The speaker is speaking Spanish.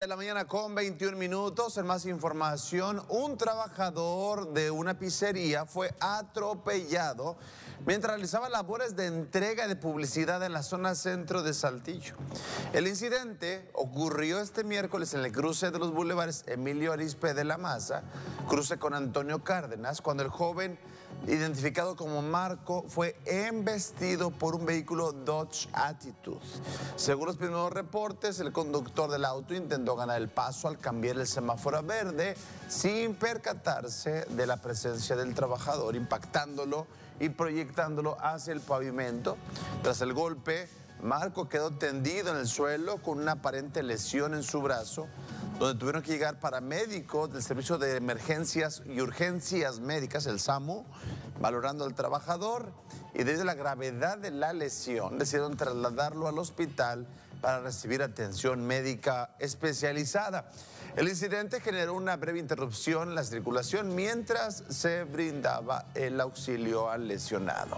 De la mañana con 21 minutos, en más información, un trabajador de una pizzería fue atropellado mientras realizaba labores de entrega de publicidad en la zona centro de Saltillo. El incidente ocurrió este miércoles en el cruce de los bulevares Emilio Arispe de la Maza, cruce con Antonio Cárdenas, cuando el joven identificado como Marco, fue embestido por un vehículo Dodge Attitude. Según los primeros reportes, el conductor del auto intentó ganar el paso al cambiar el semáforo a verde sin percatarse de la presencia del trabajador, impactándolo y proyectándolo hacia el pavimento. Tras el golpe, Marco quedó tendido en el suelo con una aparente lesión en su brazo donde tuvieron que llegar paramédicos del Servicio de Emergencias y Urgencias Médicas, el SAMU, valorando al trabajador y desde la gravedad de la lesión decidieron trasladarlo al hospital para recibir atención médica especializada. El incidente generó una breve interrupción en la circulación mientras se brindaba el auxilio al lesionado.